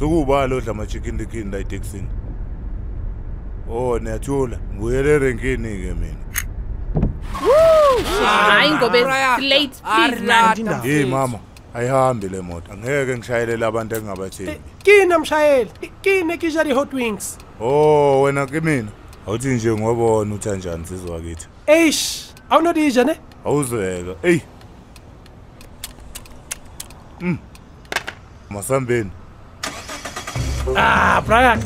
Sokubala odla ama chicken licken la eTexini. Oh, niyathula. Ngiyele renkini ke mina. hayi ngobe late please man Hey mama, ayihambi le moto. Angeke ngishayelele abantu engingabathembi. kina mshayeli kine kijari hot wings Oh, wena ke mina. Awuthi nje ngobona uthi kanjani sizwa kithi. eish awunodija ne Awuzweka. Ey. Mm. Masambeni. Ah, Prayak!